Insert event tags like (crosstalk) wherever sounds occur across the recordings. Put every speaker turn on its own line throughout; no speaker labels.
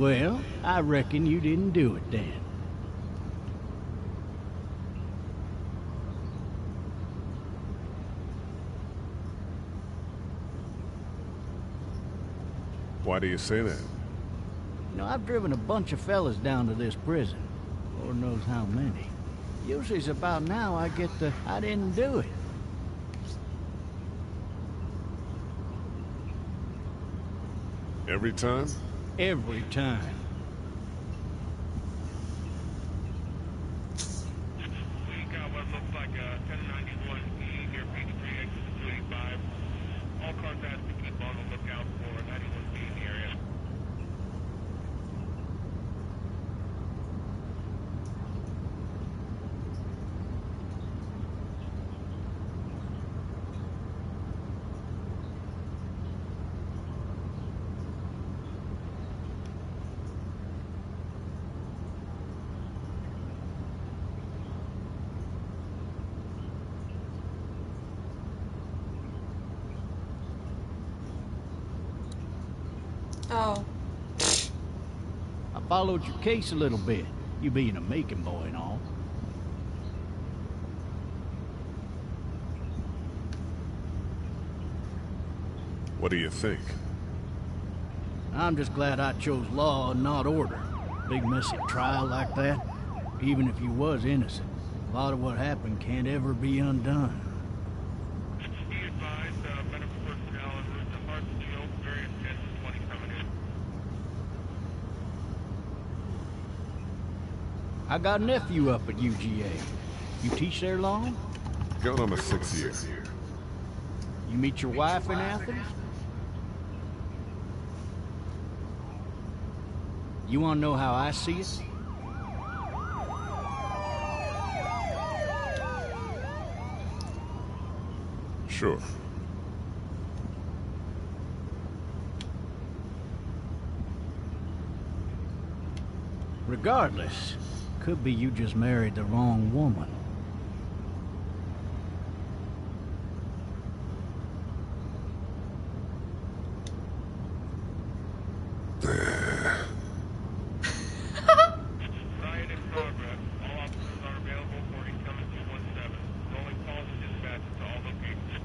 Well, I reckon you didn't do it then.
Why do you say that?
You know, I've driven a bunch of fellas down to this prison. Lord knows how many. Usually it's about now I get the, I didn't do it.
Every time?
Every time.
We got what looks like a 1091E near Peachtree, exit 285. All cars asked to keep on the lookout for 91B in the area.
Oh.
I followed your case a little bit, you being a Macon boy and all.
What do you think?
I'm just glad I chose law and not order. Big messy trial like that, even if you was innocent, a lot of what happened can't ever be undone.
Be advised, uh, medical personnel en route to Hartsfield, various 10 to 20 coming in.
I got a nephew up at UGA. You teach there long?
Going on a sixth year.
You meet your wife in Athens? You want to know how I see it?
Sure.
Regardless, could be you just married the wrong woman.
Riot in progress. All officers are available for incoming 217. Rolling calls and dispatches to all locations.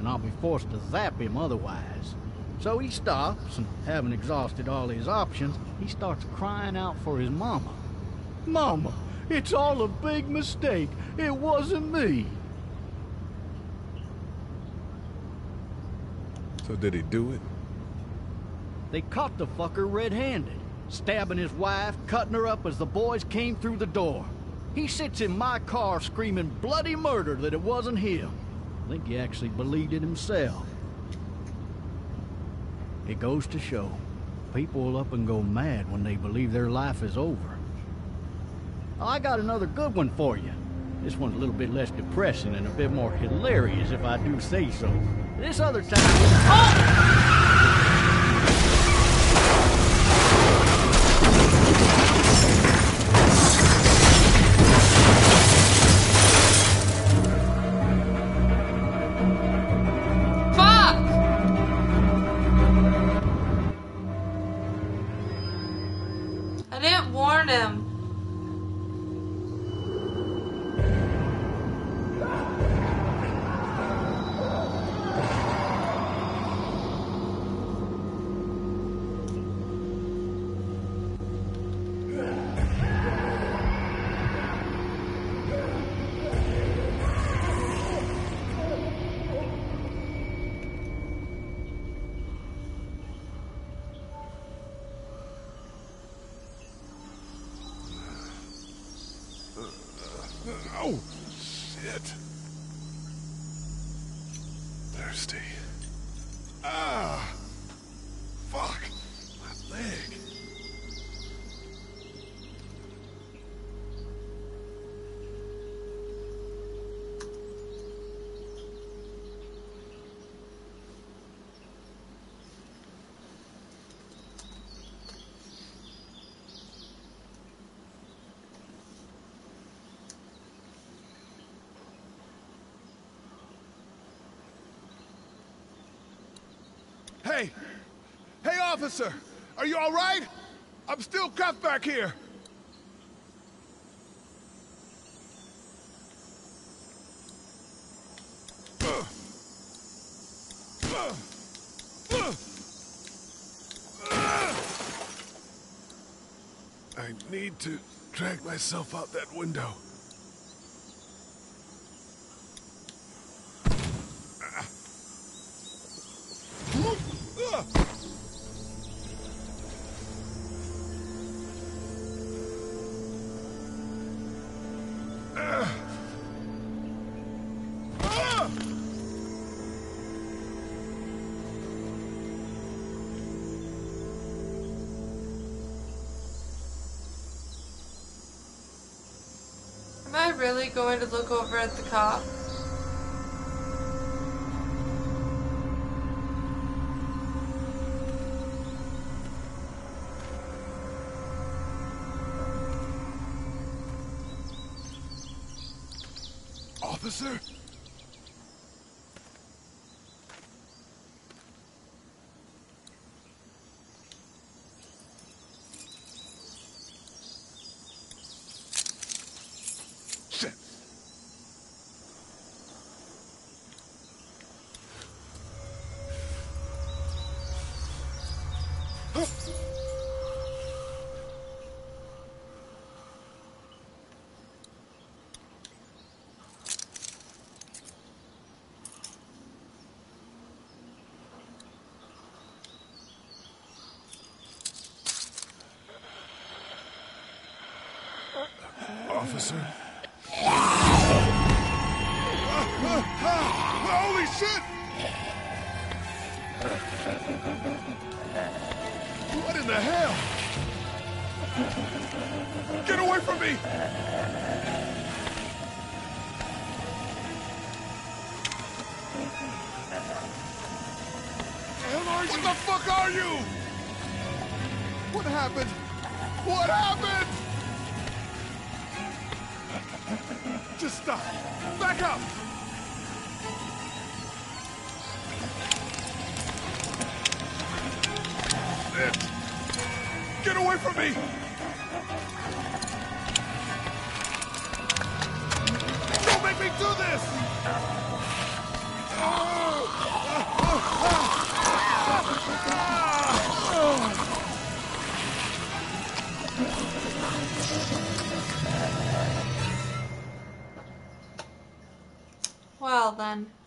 and I'll be forced to zap him otherwise. So he stops, and having exhausted all his options, he starts crying out for his mama. Mama, it's all a big mistake. It wasn't me.
So did he do it?
They caught the fucker red-handed, stabbing his wife, cutting her up as the boys came through the door. He sits in my car screaming bloody murder that it wasn't him. I think he actually believed it himself. It goes to show, people will up and go mad when they believe their life is over. Oh, I got another good one for you. This one's a little bit less depressing and a bit more hilarious if I do say so. This other time... Oh!
Hey! Hey, officer! Are you all right? I'm still cuffed back here.
I need to drag myself out that window.
Really going to look over at the cop?
Officer?
Shit.
Officer?
Holy shit! What in the hell? Get away from me! What the fuck are you? What happened? What happened? Just stop. Back up. Get away from me! Don't make me do this!
Well then.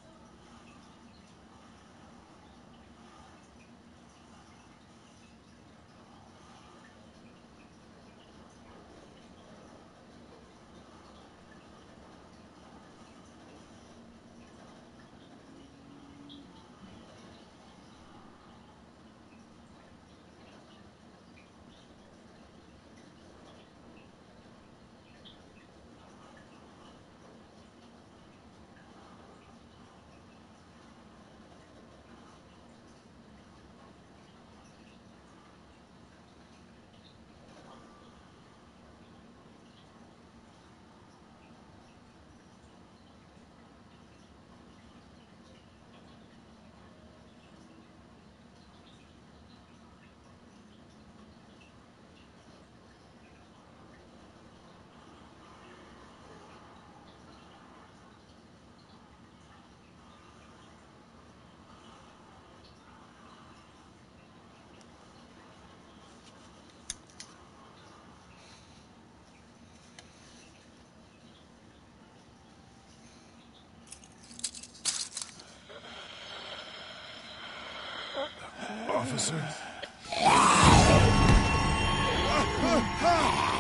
Officer?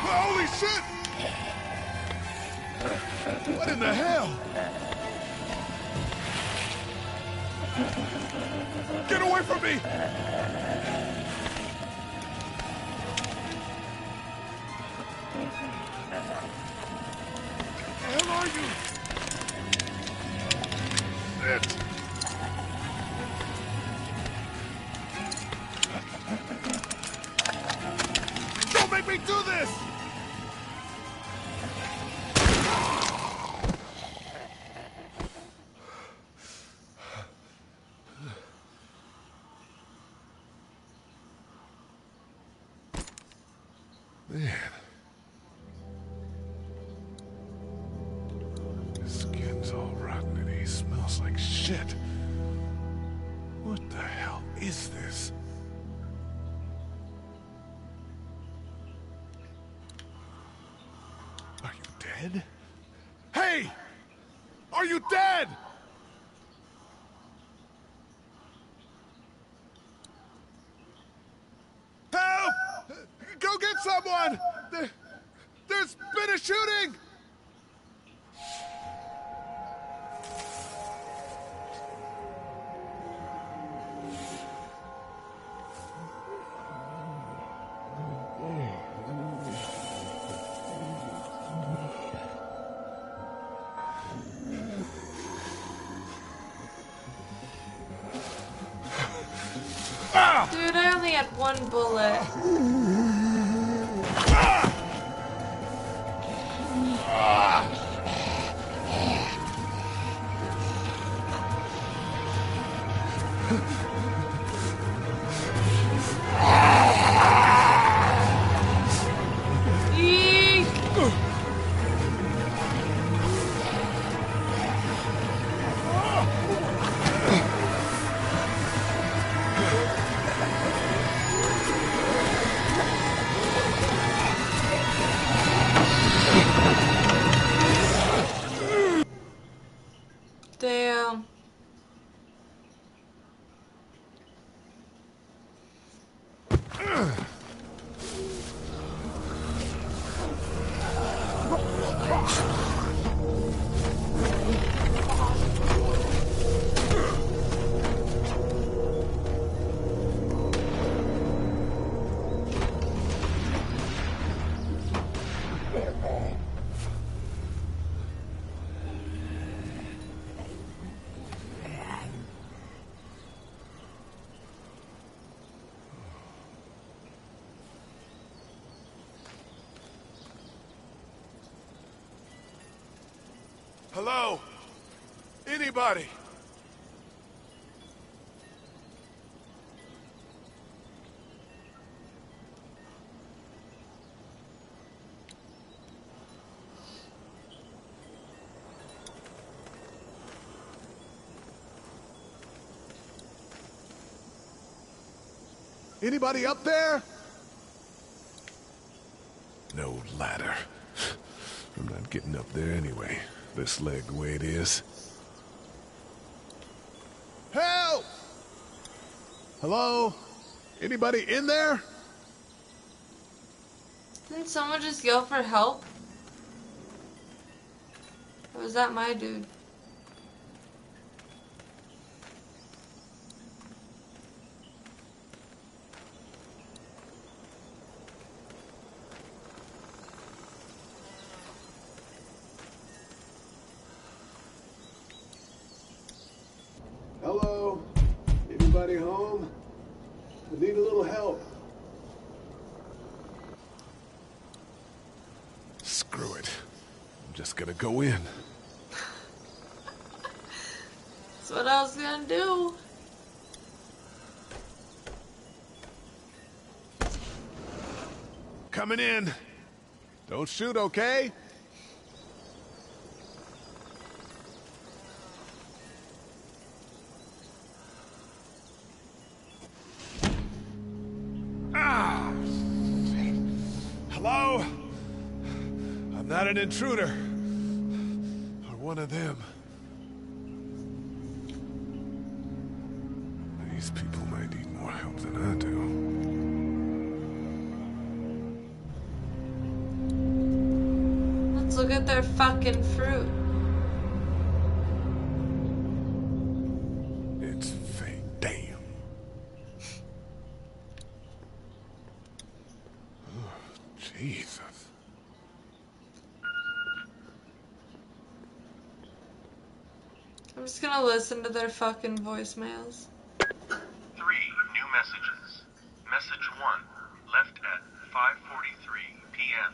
Holy shit! What in the hell? Get away from me! Where are you? Shit! Dead? Hey! Are you dead? Help! Go get someone! There, there's been a shooting! Hello? Anybody? Anybody up there? No ladder. I'm not getting up there anyway. This leg the way it is. Help! Hello? Anybody in there?
Didn't someone just yell for help? Or was that my dude?
Hello? Anybody home? I need a little help. Screw it. I'm just gonna go in.
That's what I was gonna do.
Coming in. Don't shoot, okay? Ah! Hello? I'm not an intruder. One of them. These people might need more help than I do.
Let's look at their fucking fruit.
It's fake. Damn. Oh, Jesus.
I'm just gonna listen to their fucking voicemails.
Three new messages. Message one, left at 5:43 p.m.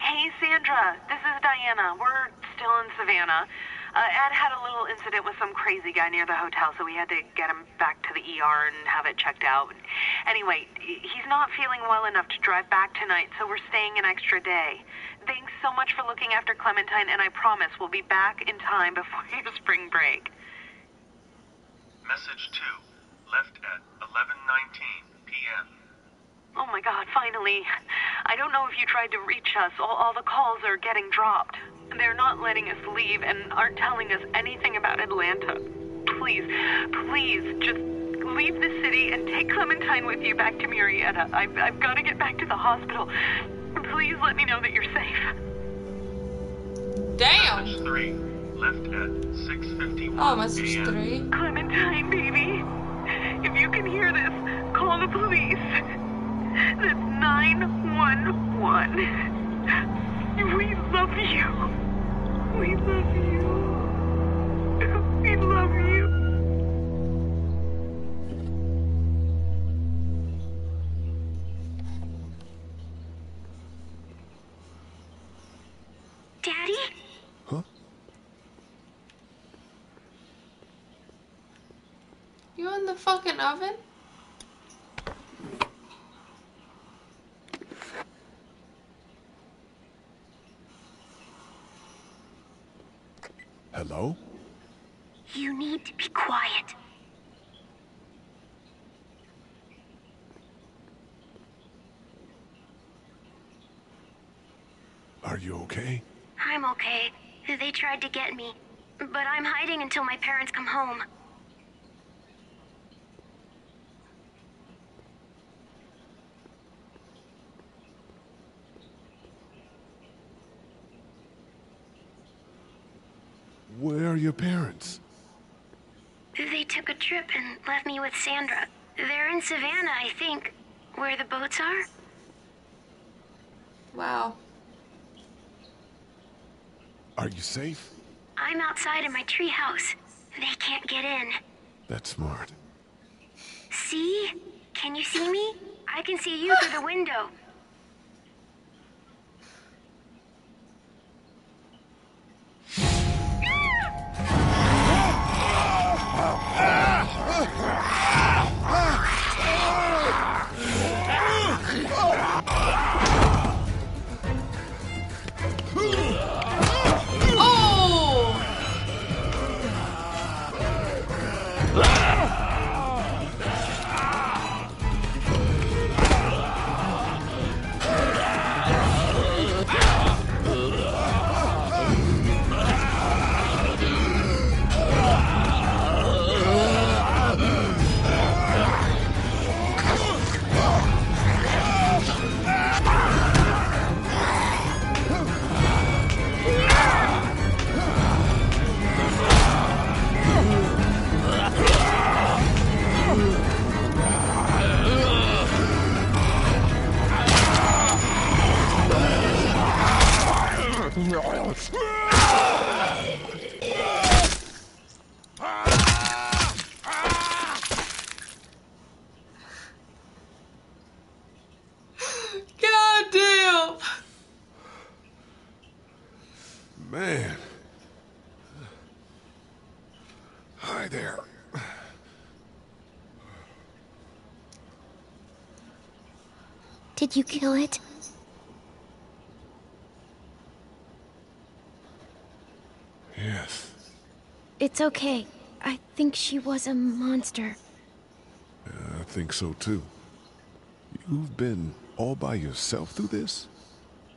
Hey, Sandra. This is Diana. We're still in Savannah. Uh, Ed had a little incident with some crazy guy near the hotel, so we had to get him back to the ER and have it checked out. Anyway, he's not feeling well enough to drive back tonight, so we're staying an extra day. Thanks so much for looking after Clementine, and I promise we'll be back in time before (laughs) your spring break.
Message two, left at 11:19 p.m.
Oh my god, finally. I don't know if you tried to reach us. All, all the calls are getting dropped. They're not letting us leave and aren't telling us anything about Atlanta. Please, please, just leave the city and take Clementine with you back to Marietta. I've, I've got to get back to the hospital. Please let me know that you're safe.
Damn!
Message three, left at 6:51
Oh, message three.
Clementine, baby. If you can hear this, call the police. That's 911. We love you. We love you. We love you.
Fucking oven?
Hello?
You need to be quiet.
Are you okay?
I'm okay. They tried to get me, but I'm hiding until my parents come home.
Where are your parents?
They took a trip and left me with Sandra. They're in Savannah, I think, where the boats are.
Wow.
Are you safe?
I'm outside in my treehouse. They can't get in.
That's smart.
See? Can you see me? I can see you through the window. (laughs)
There.
Did you kill it?
Yes.
It's okay. I think she was a monster.
I think so too. You've been all by yourself through this?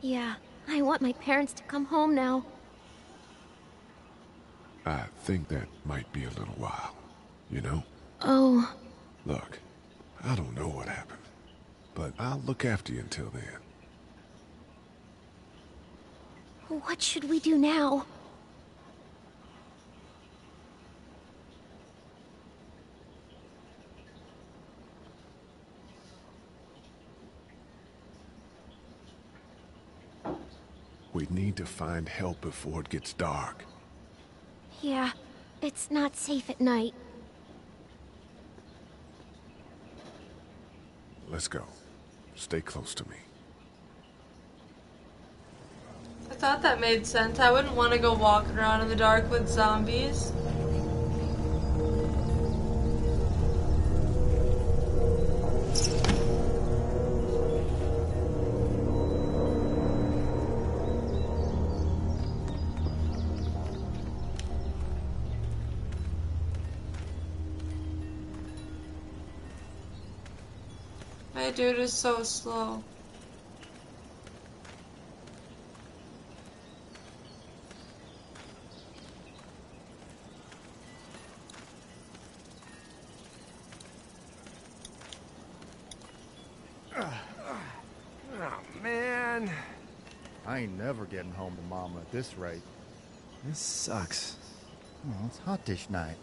Yeah, I want my parents to come home now.
I think that might be a little while. You know?
Oh,
Look, I don't know what happened, but I'll look after you until then.
What should we do now?
We need to find help before it gets dark.
Yeah, it's not safe at night.
Let's go. Stay close to me.
I thought that made sense. I wouldn't want to go walking around in the dark with zombies. So slow.
Oh, man. I ain't never getting home to Mama at this rate.
This sucks.
Oh, it's hot dish night.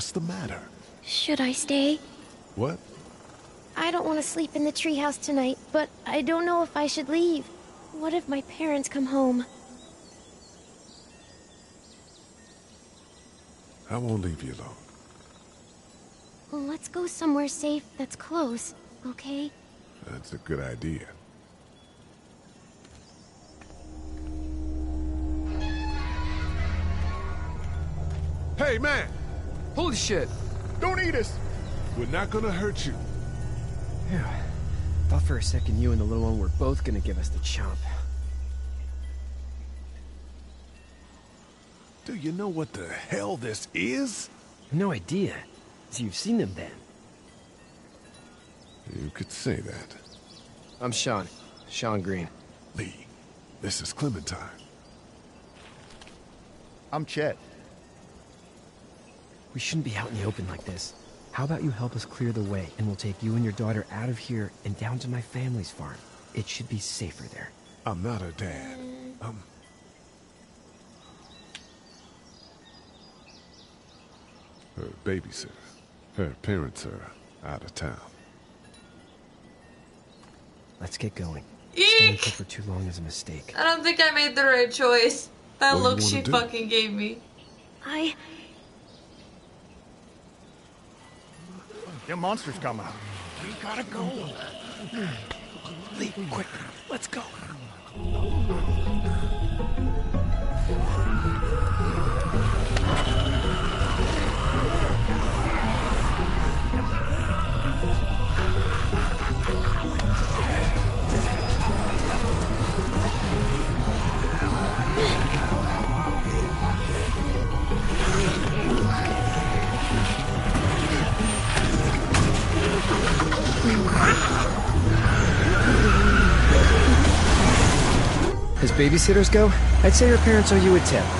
What's the matter?
Should I stay?
What?
I don't want to sleep in the treehouse tonight, but I don't know if I should leave. What if my parents come home?
I won't leave you alone.
Let's go somewhere safe that's close, okay?
That's a good idea.
Hey, man!
Holy shit!
Don't eat us!
We're not gonna hurt you.
Yeah. Thought for a second you and the little one were both gonna give us the chomp.
Do you know what the hell this is?
No idea. So you've seen them then?
You could say that.
I'm Shawn. Shawn Greene.
Lee, this is Clementine.
I'm Chet.
We shouldn't be out in the open like this. How about you help us clear the way, and we'll take you and your daughter out of here and down to my family's farm. It should be safer there.
I'm not her dad. I'm... Um, her babysitter. Her parents are out of town.
Let's get going.
Eek!
Staying put for too long is a mistake.
I don't think I made the right choice. That
What
look she fucking gave me.
I.
Them monsters come out.
We gotta go. Lee, quick, let's go. Babysitters go, I'd say your parents owe you a tip.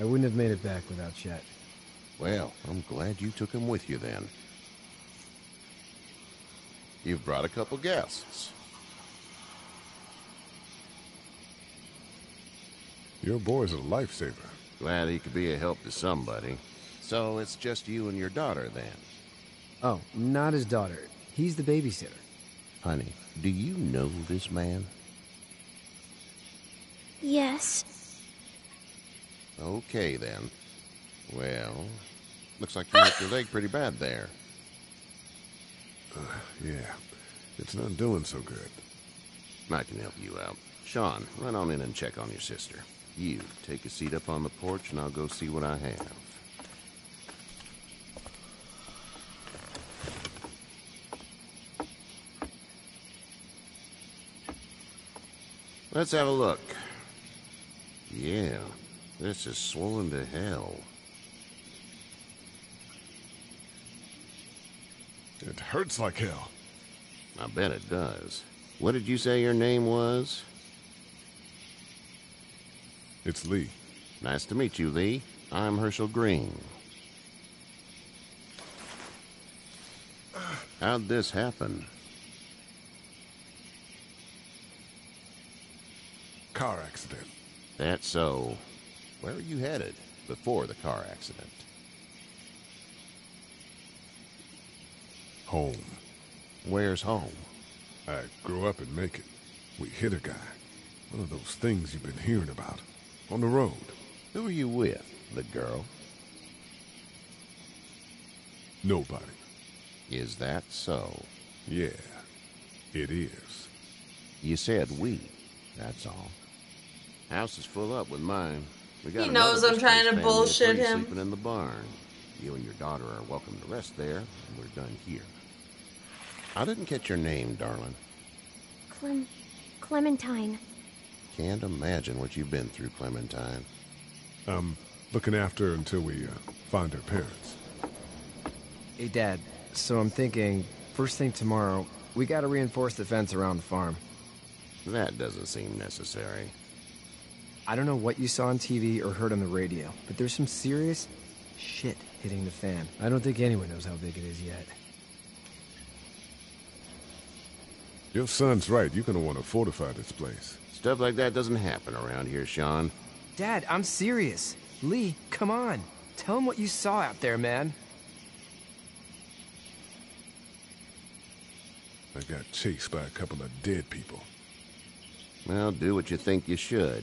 I wouldn't have made it back without Chet.
Well, I'm glad you took him with you then. You've brought a couple guests.
Your boy's a lifesaver.
Glad he could be a help to somebody. So it's just you and your daughter then?
Oh, not his daughter. He's the babysitter.
Honey, do you know this man?
Yes.
Okay then. Well, looks like you hurt your leg pretty bad there.
Uh, yeah, it's not doing so good.
I can help you out. Shawn, run on in and check on your sister. You, take a seat up on the porch and I'll go see what I have. Let's have a look. Yeah, this is swollen to hell.
It hurts like hell.
I bet it does. What did you say your name was?
It's Lee.
Nice to meet you, Lee. I'm Hershel Greene. How'd this happen?
Car accident.
That's so. Where were you headed before the car accident?
Home.
Where's home?
I grew up in Macon. We hit a guy. One of those things you've been hearing about. On the road.
Who are you with? The girl?
Nobody.
Is that so?
Yeah, it is.
You said we. That's all. House is full up with mine. We got
He knows I'm trying to
displaced family of
bullshit him.
Sleeping in the barn. You and your daughter are welcome to rest there, and we're done here. I didn't catch your name, darling.
Clem... Clementine.
Can't imagine what you've been through, Clementine.
I'm looking after her until we uh, find her parents.
Hey, Dad. So I'm thinking, first thing tomorrow, we gotta reinforce the fence around the farm.
That doesn't seem necessary.
I don't know what you saw on TV or heard on the radio, but there's some serious shit hitting the fan. I don't think anyone knows how big it is yet.
Your son's right. You're gonna want to fortify this place.
Stuff like that doesn't happen around here, Shawn.
Dad, I'm serious. Lee, come on. Tell him what you saw out there, man.
I got chased by a couple of dead people.
Well, do what you think you should.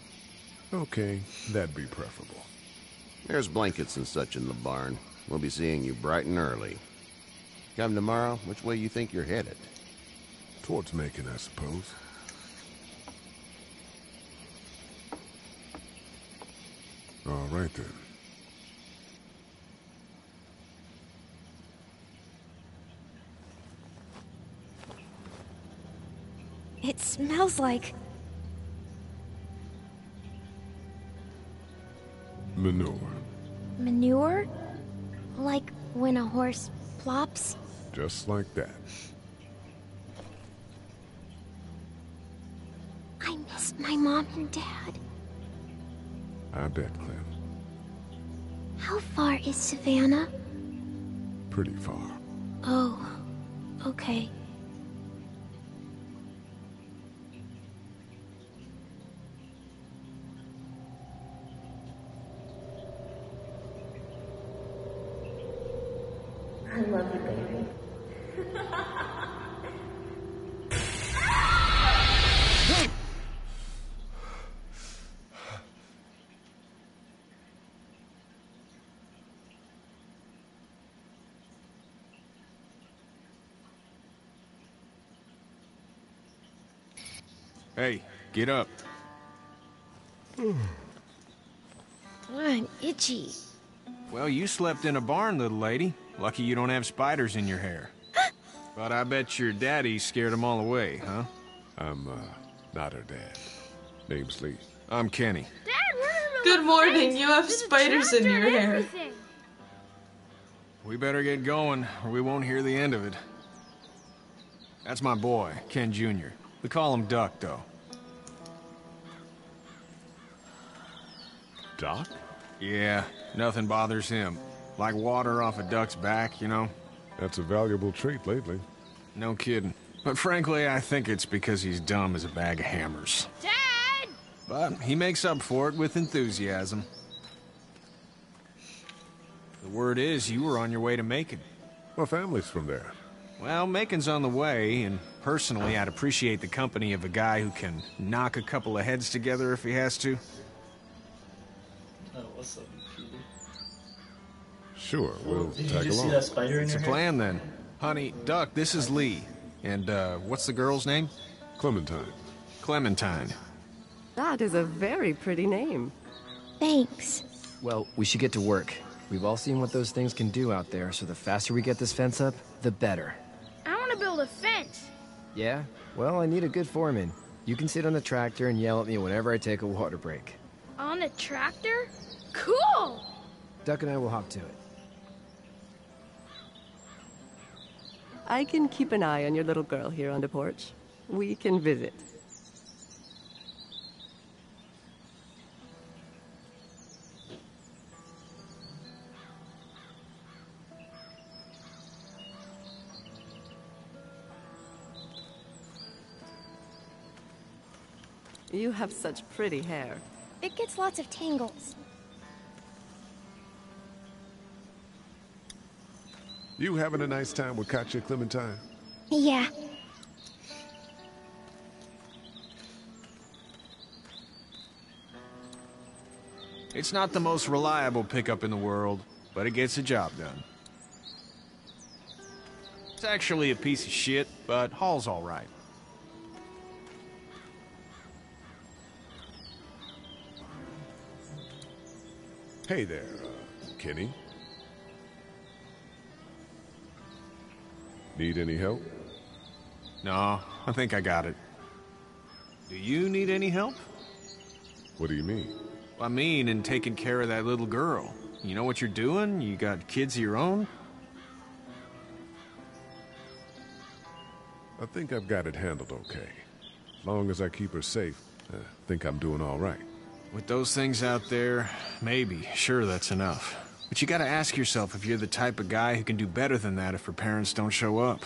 Okay, that'd be preferable.
There's blankets and such in the barn. We'll be seeing you bright and early. Come tomorrow, which way you think you're headed?
Towards Macon, I suppose. All right then.
It smells like...
Manure.
manure? Like when a horse plops?
Just like that.
I miss my mom and dad.
I bet, Clem.
How far is Savannah?
Pretty far.
Oh, okay.
I love you, baby.
Hey, get up.
I'm itchy.
Well, you slept in a barn, little lady. Lucky you don't have spiders in your hair. but I bet your daddy scared them all away, huh?
I'm, uh, not her dad. Name's Lee.
I'm Kenny.
Dad, Good morning. You have spiders in your hair.
We better get going, or we won't hear the end of it. That's my boy, Ken Jr. We call him Duck, though.
Doc?
Yeah, nothing bothers him. Like water off a duck's back, you know?
That's a valuable trait lately.
No kidding. But frankly, I think it's because he's dumb as a bag of hammers.
Dad!
But he makes up for it with enthusiasm. The word is you were on your way to Macon.
My family's from there.
Well, Macon's on the way, and personally, I'd appreciate the company of a guy who can knock a couple of heads together if he has to.
Oh, what's up, Peter?
Sure, we'll
Did you
tag
just see
along.
that spider in
It's a
your hair?
plan then. Honey, Duck, this is Lee. And, uh, what's the girl's name?
Clementine.
Clementine.
That is a very pretty name.
Thanks. Well, we should get to work. We've all seen what those things can do out there, so the faster we get this fence up, the better.
I want to build a fence.
Yeah? Well, I need a good foreman. You can sit on the tractor and yell at me whenever I take a water break.
On the tractor? Cool!
Duck and I will hop to it.
I can keep an eye on your little girl here on the porch. We can visit. You have such pretty hair.
It gets lots of tangles.
You having a nice time with Katjaa Clementine?
Yeah.
It's not the most reliable pickup in the world, but it gets the job done. It's actually a piece of shit, but Hall's all right.
Hey there, uh, Kenny. Need any help?
No, I think I got it. Do you need any help?
What do you mean?
I mean, in taking care of that little girl. You know what you're doing? You got kids of your own?
I think I've got it handled okay. As long as I keep her safe, I think I'm doing all right.
With those things out there, maybe, sure, that's enough. But you gotta ask yourself if you're the type of guy who can do better than that if her parents don't show up.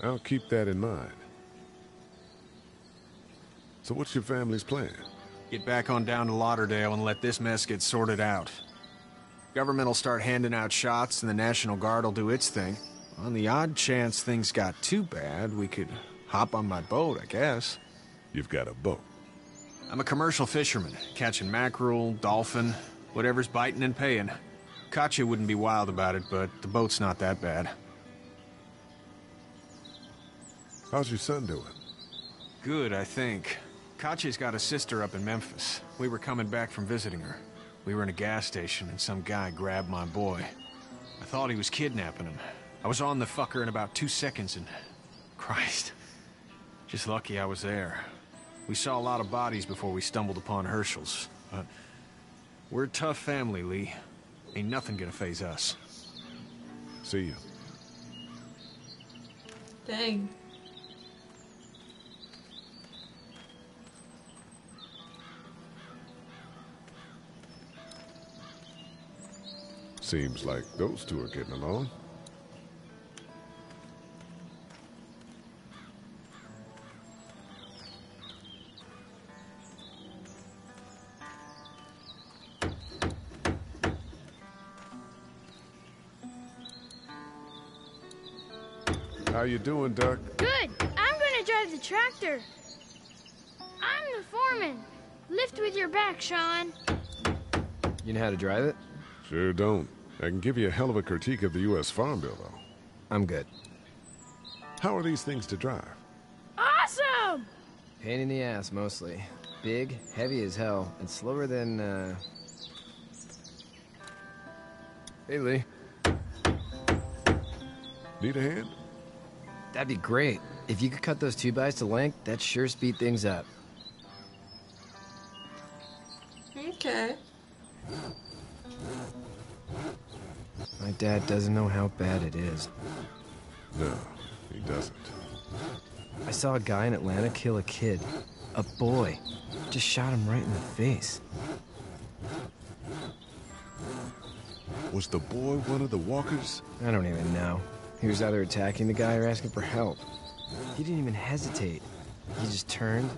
I'll keep that in mind. So what's your family's plan?
Get back on down to Lauderdale and let this mess get sorted out. Government will start handing out shots and the National Guard will do its thing. On the odd chance things got too bad, we could hop on my boat, I guess.
You've got a boat.
I'm a commercial fisherman, catching mackerel, dolphin, whatever's biting and paying. Katjaa wouldn't be wild about it, but the boat's not that bad.
How's your son doing?
Good, I think. Katjaa's got a sister up in Memphis. We were coming back from visiting her. We were in a gas station and some guy grabbed my boy. I thought he was kidnapping him. I was on the fucker in about two seconds and... (laughs) Christ. Just lucky I was there. We saw a lot of bodies before we stumbled upon Hershel's. But we're a tough family, Lee. Ain't nothing gonna phase us.
See you.
Dang.
Seems like those two are getting along. How you doing, Duck?
Good. I'm gonna drive the tractor. I'm the foreman. Lift with your back, Shawn.
You know how to drive it?
Sure don't. I can give you a hell of a critique of the U.S. Farm Bill, though.
I'm good.
How are these things to drive?
Awesome!
Pain in the ass, mostly. Big, heavy as hell, and slower than, uh... Hey, Lee.
Need a hand?
That'd be great. If you could cut those two bys to length, that'd sure speed things up.
Okay.
My dad doesn't know how bad it is.
No, he doesn't.
I saw a guy in Atlanta kill a kid. A boy. Just shot him right in the face.
Was the boy one of the walkers?
I don't even know. He was either attacking the guy or asking for help. He didn't even hesitate. He just turned,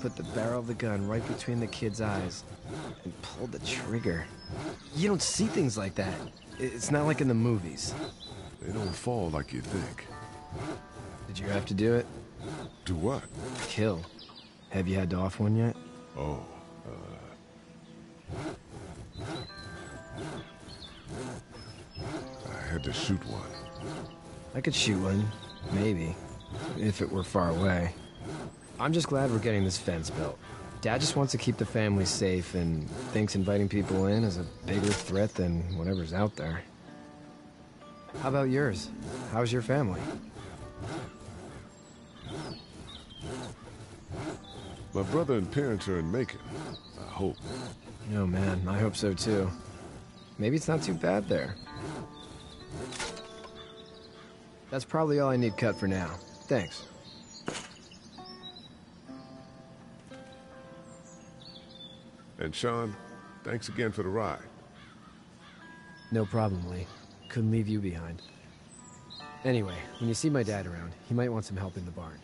put the barrel of the gun right between the kid's eyes, and pulled the trigger. You don't see things like that. It's not like in the movies.
They don't fall like you think.
Did you have to do it?
Do what?
Kill. Have you had to off one yet?
Oh, uh... I had to shoot one.
I could shoot one, maybe, if it were far away. I'm just glad we're getting this fence built. Dad just wants to keep the family safe and thinks inviting people in is a bigger threat than whatever's out there. How about yours? How's your family?
My brother and parents are in Macon. I hope.
Oh man, I hope so too. Maybe it's not too bad there. That's probably all I need cut for now. Thanks.
And Shawn, thanks again for the ride.
No problem, Lee. Couldn't leave you behind. Anyway, when you see my dad around, he might want some help in the barn.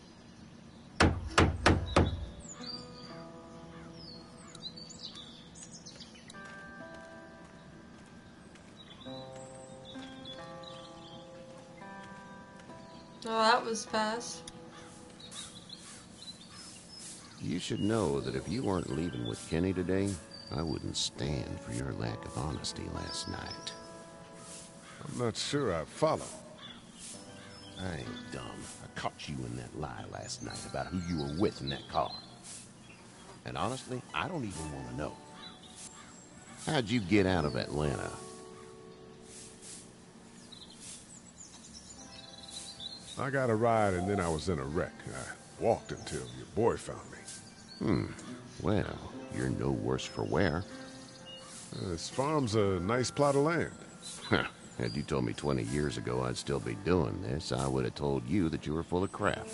Was fast.
You should know that if you weren't leaving with Kenny today, I wouldn't stand for your lack of honesty last night.
I'm not sure I follow.
I ain't dumb. I caught you in that lie last night about who you were with in that car. And honestly, I don't even want to know. How'd you get out of Atlanta?
I got a ride and then I was in a wreck. I walked until your boy found me.
Hmm. Well, you're no worse for wear.
This farm's a nice plot of land.
Had you told me 20 years ago I'd still be doing this, I would have told you that you were full of crap.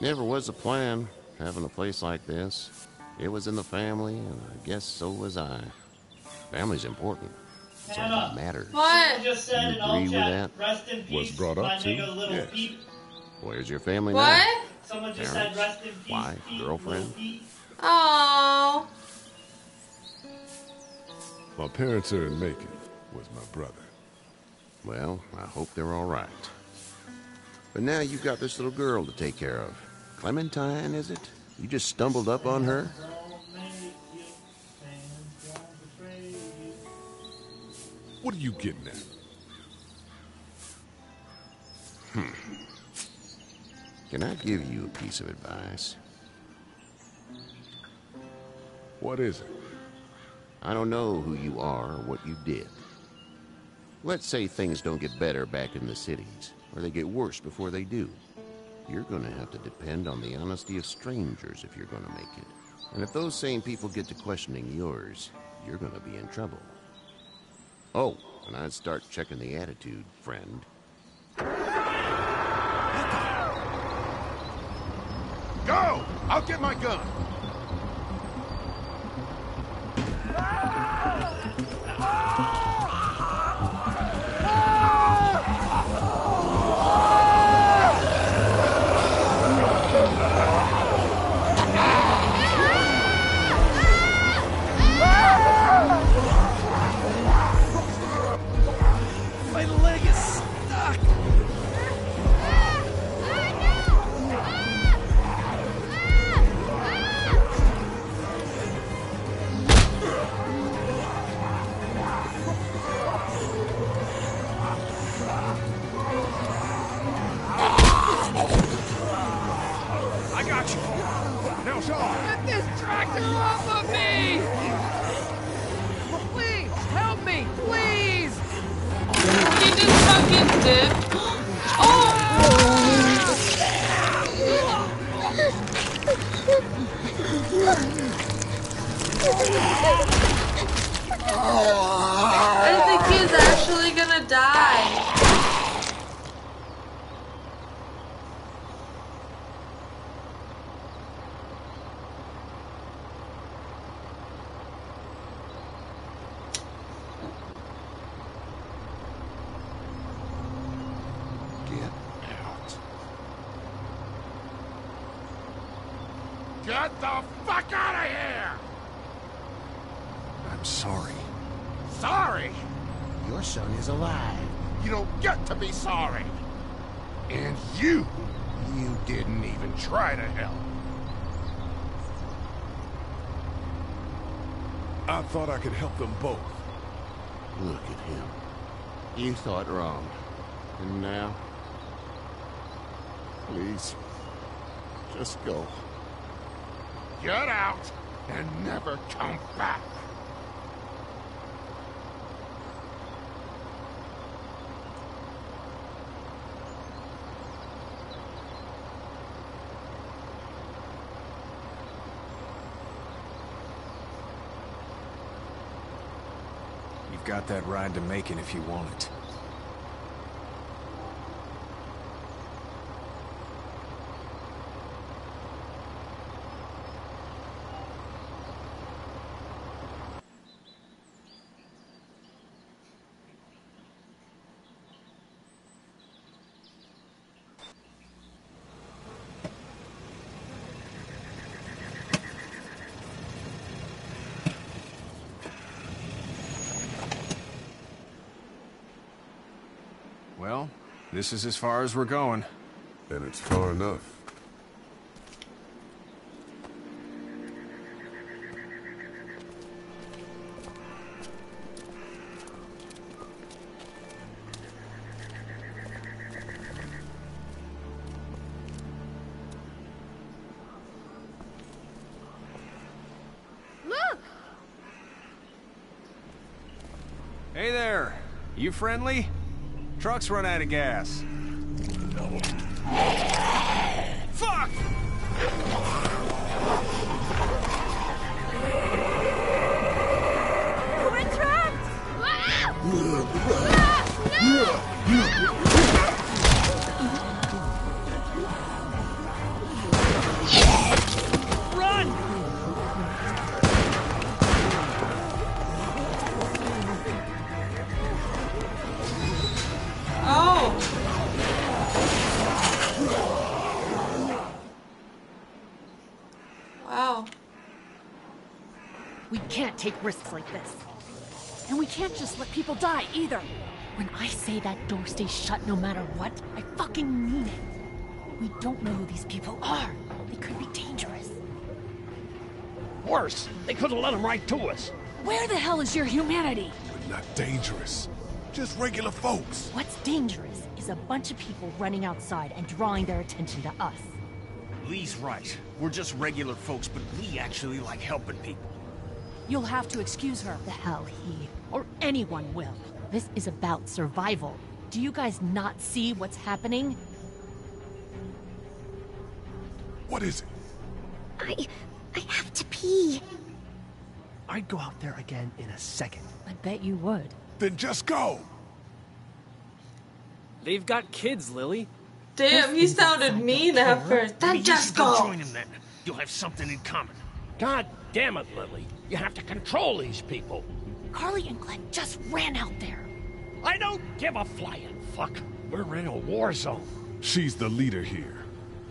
Never was a plan, having a place like this. It was in the family, and I guess so was I. Family's important. It's all that matters.
What?
You
said in all
agree with that?
rest in peace,
Was brought up to?
nigga
Yes.
Pete.
Where's your family
What?
now?
Someone just
Parents?
said rest in peace,
Wife? Girlfriend?
Little
Oh.
My parents are in Macon with my brother.
Well, I hope they're all right. But now you've got this little girl to take care of. Clementine, is it? You just stumbled up on her?
What are you getting at?
Hmm. Can I give you a piece of advice?
What is it?
I don't know who you are or what you did. Let's say things don't get better back in the cities, or they get worse before they do. You're gonna have to depend on the honesty of strangers if you're gonna make it. And if those same people get to questioning yours, you're gonna be in trouble. Oh, and I'd start checking the attitude, friend.
Go! I'll get my gun.
Thought I could help them both.
Look at him. You thought wrong. And now? Please. Just go.
Get out and never come back.
You've got that ride to Macon if you want it. Well, this is as far as we're going.
And it's far enough.
Look!
Hey there. You friendly? Truck's run out of gas. Fuck!
We're trapped!
Run!
Risks like this. And we can't just let people die either. When I say that door stays shut no matter what, I fucking mean it. We don't know who these people are. They could be dangerous.
Worse, they could have let them right to us.
Where the hell is your humanity?
We're not dangerous. Just regular folks.
What's dangerous is a bunch of people running outside and drawing their attention to us.
Lee's right. We're just regular folks, but we actually like helping people.
You'll have to excuse her. The hell he or anyone will. This is about survival. Do you guys not see what's happening?
What is it?
I. I have to pee.
I'd go out there again in a second.
I bet you would.
Then just go.
They've got kids, Lilly.
Damn, he sounded mean at first. Then just
go
go.
join him then. You'll have something in common. God damn it, Lilly. You have to control these people.
Carley and Glenn just ran out there.
I don't give a flying fuck. We're in a war zone.
She's the leader here.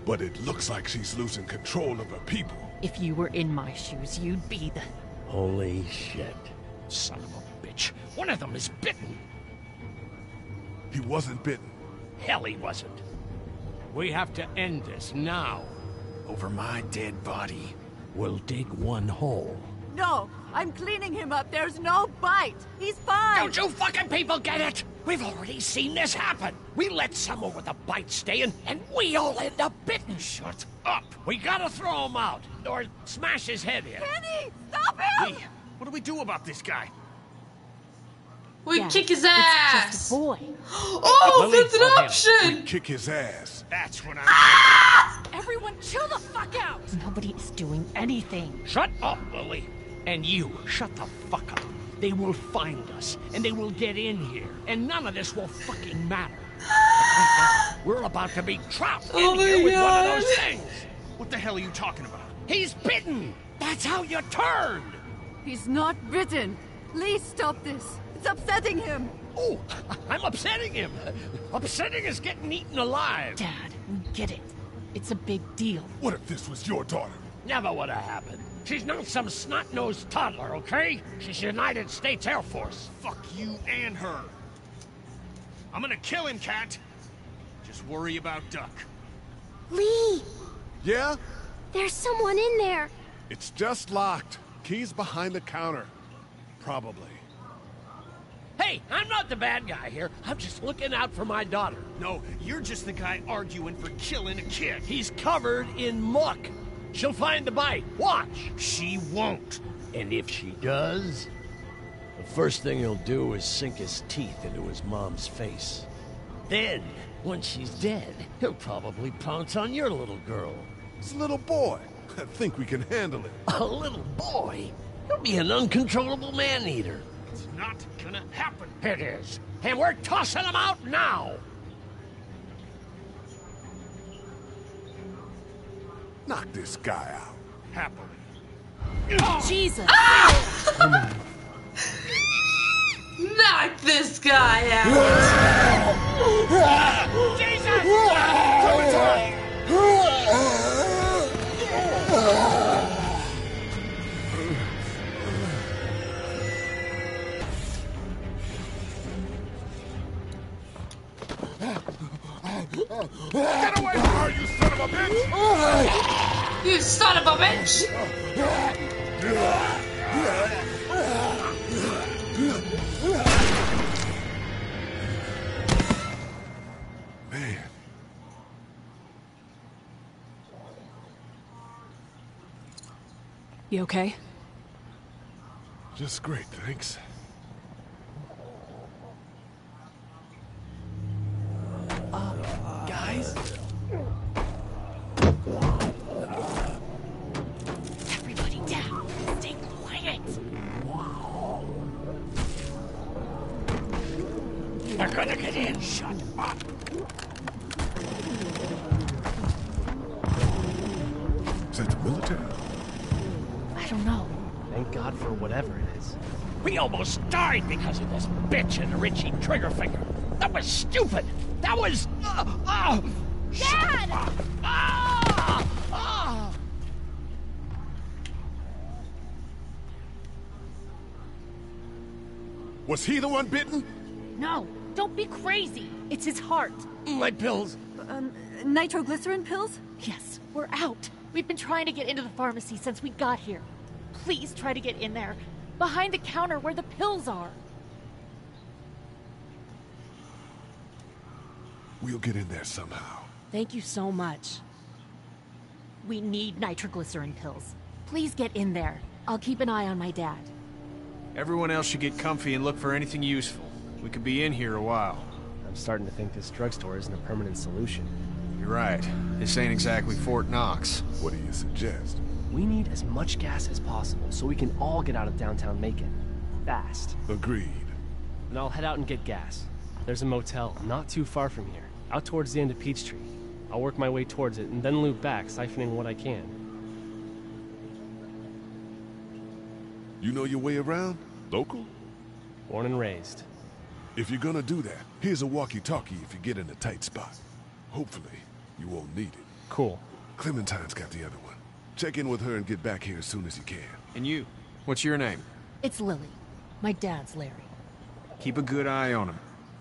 But it looks like she's losing control of her people.
If you were in my shoes, you'd be the.
Holy shit. Son of a bitch. One of them is bitten.
He wasn't bitten.
Hell, he wasn't. We have to end this now. Over my dead body, we'll dig one hole.
No, I'm cleaning him up. There's no bite. He's fine.
Don't you fucking people get it? We've already seen this happen. We let someone with a bite stay in, and we all end up bitten. Shut up. We gotta throw him out, or smash his head in.
Kenny, stop him!
Lee, what do we do about this guy?
We
Yeah,
kick his
It's
ass.
just a boy. (gasps)
Oh,
Lilly,
that's an
damn.
option.
Kick his ass.
That's what I. Ah!
Everyone chill the fuck out!
Nobody is doing anything.
Shut up, Lilly. And you, shut the fuck up. They will find us, and they will get in here, and none of this will fucking matter. Right (gasps) now, we're about to be trapped
Oh
in
my
here with one of those things.
What the hell are you talking about?
He's bitten. That's how you turned.
He's not bitten. Please stop this. It's upsetting him.
Oh, (laughs) I'm upsetting him. Upsetting is getting eaten alive.
Dad, we get it. It's a big deal.
What if this was your daughter?
Never would have happened. She's not some snot-nosed toddler, okay? She's United States Air Force.
Fuck you and her. I'm gonna kill him, Kat. Just worry about Duck.
Lee,
Yeah?
there's someone in there.
It's just locked. Keys behind the counter. Probably.
Hey, I'm not the bad guy here. I'm just looking out for my daughter.
No, you're just the guy arguing for killing a kid.
He's covered in muck. She'll find the bite. Watch.
She won't.
And if she does,
The first thing he'll do is sink his teeth into his mom's face.
then, when she's dead, he'll probably pounce on your little girl.
It's a little boy. I think we can handle it.
A little boy? He'll be an uncontrollable man-eater.
It's not gonna happen.
It is. And we're tossing him out now.
Knock this guy out.
Happily.
Jesus! Ah! (laughs)
Knock this guy out. (laughs) (laughs)
Get away from her, you son of a bitch!
You son of a bitch!
Man,
You okay?
just great, thanks.
Died because of this bitch and Richie Triggerfinger. That was stupid. That was. Uh, uh, Dad! Ah! Ah!
Was he the one bitten?
No, don't be crazy. It's his heart.
My pills.
Um, nitroglycerin pills?
Yes, we're out. We've been trying to get into the pharmacy since we got here. Please try to get in there. Behind the counter where the pills are.
We'll get in there somehow.
Thank you so much. We need nitroglycerin pills. Please get in there. I'll keep an eye on my dad.
Everyone else should get comfy and look for anything useful. We could be in here a while.
I'm starting to think this drugstore isn't a permanent solution.
You're right. This ain't exactly Fort Knox.
What do you suggest?
We need as much gas as possible so we can all get out of downtown Macon. Fast.
Agreed.
And I'll head out and get gas. There's a motel not too far from here, out towards the end of Peachtree. I'll work my way towards it and then loop back, siphoning what I can.
You know your way around? Local?
Born and raised.
If you're gonna do that, here's a walkie-talkie if you get in a tight spot. Hopefully, you won't need it.
Cool.
Clementine's got the other one. Check in with her and get back here as soon as you can.
And you? What's your name?
It's Lilly. My dad's Larry.
Keep a good eye on him.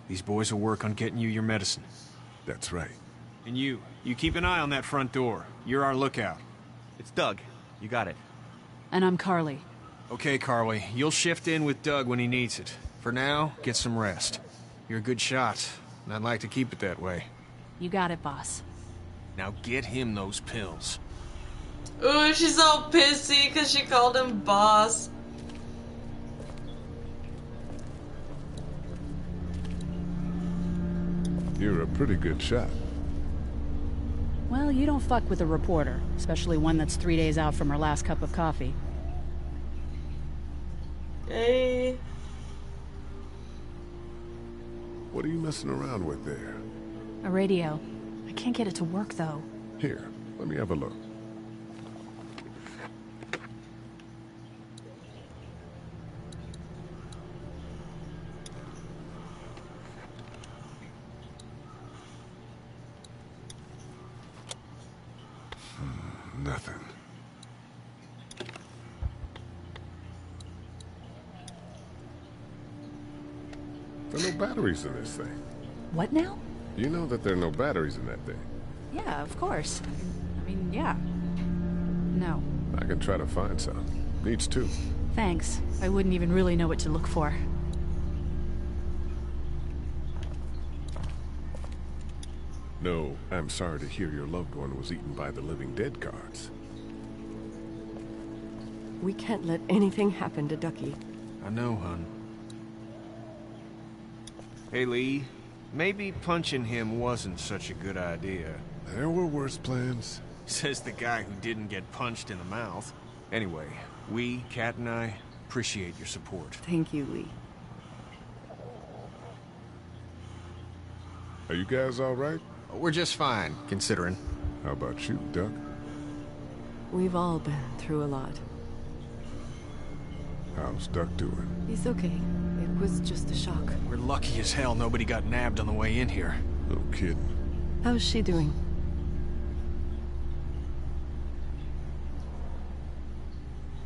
These boys will work on getting you your medicine.
That's right.
And you, you keep an eye on that front door. You're our lookout.
It's Doug. You got it.
And I'm Carley.
Okay, Carley, you'll shift in with Doug when he needs it. For now, get some rest. You're a good shot, and I'd like to keep it that way.
You got it, boss.
Now get him those pills.
Ooh, she's all pissy because she called him boss.
You're a pretty good shot.
Well, you don't fuck with a reporter, especially one that's three days out from her last cup of coffee.
Hey.
What are you messing around with there?
A radio. I can't get it to work, though.
Here, let me have a look. Hmm, Nothing. There batteries in this thing.
What now?
You know that there are no batteries in that thing.
Yeah, of course. I mean, yeah. No.
I can try to find some. Needs two.
Thanks. I wouldn't even really know what to look for.
No, I'm sorry to hear your loved one was eaten by the living dead guards.
We can't let anything happen to Ducky.
I know, hun. Hey, Lee. Maybe punching him wasn't such a good idea.
There were worse plans. (laughs)
Says the guy who didn't get punched in the mouth. Anyway, we, Kat and I, appreciate your support.
Thank you, Lee.
Are you guys all right?
We're just fine, considering.
How about you, Duck?
We've all been through a lot.
How's Duck doing?
He's okay. It was just a shock.
We're lucky as hell nobody got nabbed on the way in here.
No kidding.
How's she doing?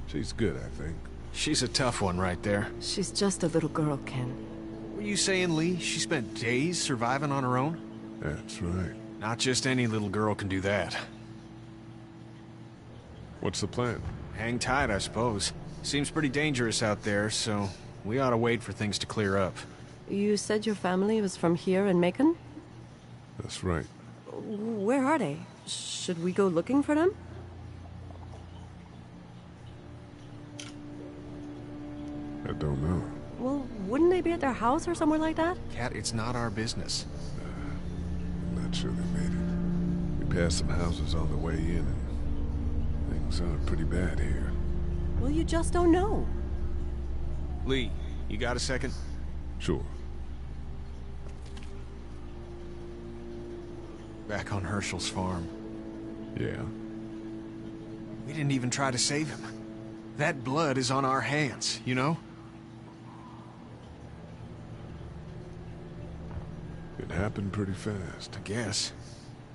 She's good, I think.
She's a tough one right there.
She's just a little girl, Ken.
Were you saying, Lee, she spent days surviving on her own?
That's right.
Not just any little girl can do that.
What's the plan?
Hang tight, I suppose. Seems pretty dangerous out there, so we ought to wait for things to clear up.
You said your family was from here in Macon?
That's right.
Where are they? Should we go looking for them?
I don't know.
Well, wouldn't they be at their house or somewhere like that?
Kat, it's not our business.
I'm not sure they made it. We passed some houses on the way in, and things are pretty bad here.
Well, you just don't know.
Lee, you got a second?
Sure.
Back on Hershel's farm.
Yeah?
We didn't even try to save him. That blood is on our hands, you know?
It happened pretty fast.
I guess.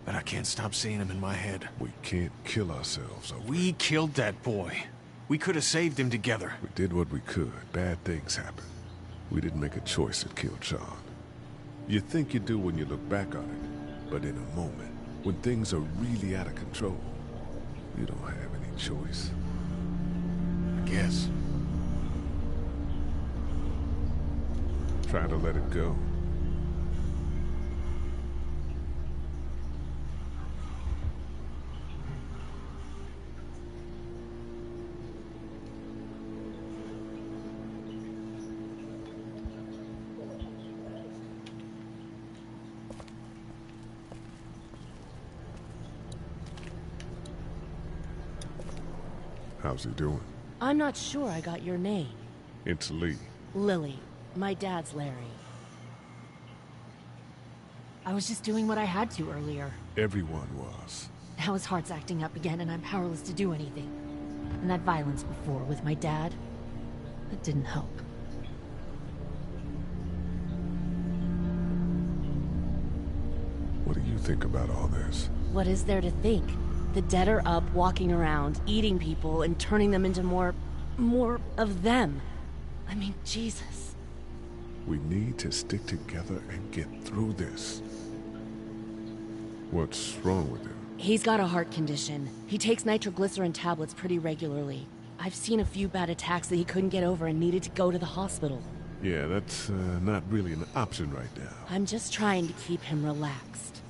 But I can't stop seeing him in my head.
We can't kill ourselves over
We killed that boy. We could have saved him together.
We did what we could. Bad things happen. We didn't make a choice that killed Shawn. You think you do when you look back on it, but in a moment, when things are really out of control, you don't have any choice.
I guess.
Try to let it go. How's he doing?
I'm not sure I got your name.
It's Lee.
Lilly. My dad's Larry. I was just doing what I had to earlier.
Everyone was.
Now his heart's acting up again and I'm powerless to do anything. And that violence before with my dad, that didn't help.
What do you think about all this?
What is there to think? The dead are up, walking around, eating people, and turning them into more... more of them. I mean, Jesus.
We need to stick together and get through this. What's wrong with him?
He's got a heart condition. He takes nitroglycerin tablets pretty regularly. I've seen a few bad attacks that he couldn't get over and needed to go to the hospital.
Yeah, that's uh, not really an option right now.
I'm just trying to keep him relaxed.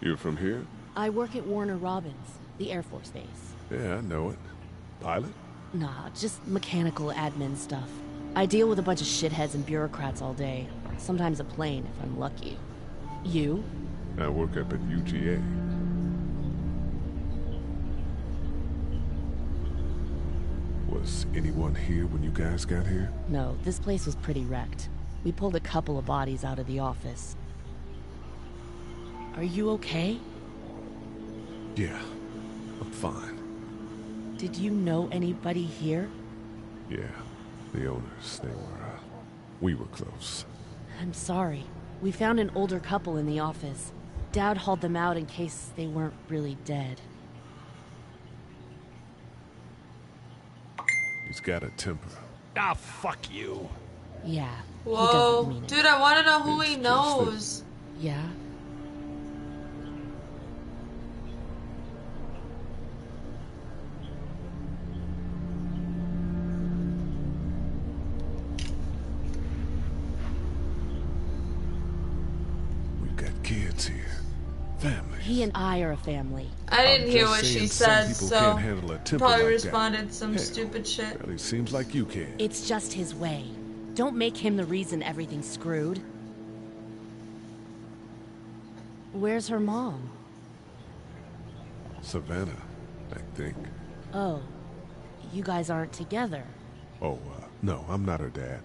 You're from here?
I work at Warner Robins, the Air Force base.
Yeah, I know it. Pilot?
Nah, just mechanical admin stuff. I deal with a bunch of shitheads and bureaucrats all day. Sometimes a plane, if I'm lucky. You?
I work up at UGA. Was anyone here when you guys got here?
No, this place was pretty wrecked. We pulled a couple of bodies out of the office. Are you okay?
Yeah, I'm fine.
Did you know anybody here?
Yeah, the owners, they were, uh, we were close.
I'm sorry. We found an older couple in the office. Dad hauled them out in case they weren't really dead.
He's got a temper.
Ah, fuck you.
Yeah.
Whoa.
doesn't mean it.
Dude, I want to know who he
It's just
knows.
Yeah?
Kids here. Family.
He and I are a family.
I didn't hear what she said, so
can't handle a temper
probably
like that.
responded some
Hell,
stupid shit.
Well, it seems like you can.
It's just his way. Don't make him the reason everything's screwed. Where's her mom?
Savannah, I think.
Oh, you guys aren't together.
Oh, uh, no, I'm not her dad.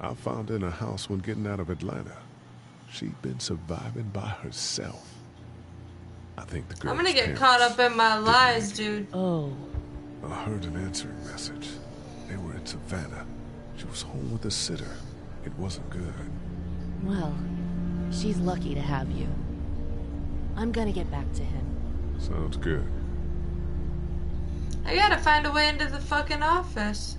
I found her in a house when getting out of Atlanta. She'd been surviving by herself. I think the girl.
I'm gonna get caught up in my lies, dude.
Oh.
I heard an answering message. They were in Savannah. She was home with a sitter. It wasn't good.
Well, she's lucky to have you. I'm gonna get back to him.
Sounds good.
I gotta find a way into the fucking office.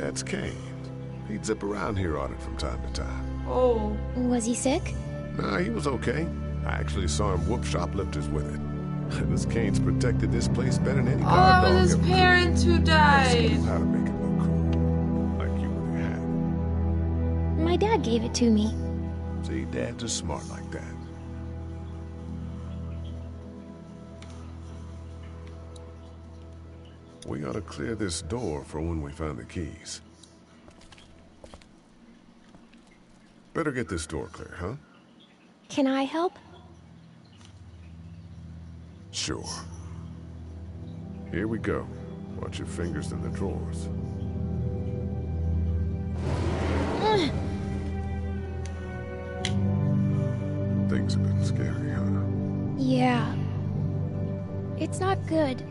Dad's cane. He'd zip around here on it from time to time.
Oh.
Was he sick?
Nah, he was okay. I actually saw him whoop shoplifters with it. (laughs) this cane's protected this place better than any
Oh,
guard
that
dog
was his
ever could.
parents who
Teach
died.
him how to make it look cool. Like you would have had.
My dad gave it to me.
See, dads are smart like that. We ought to clear this door for when we find the keys. Better get this door clear, huh?
Can I help?
Sure. Here we go. Watch your fingers in the drawers. Things have been scary, huh?
Yeah. It's not good.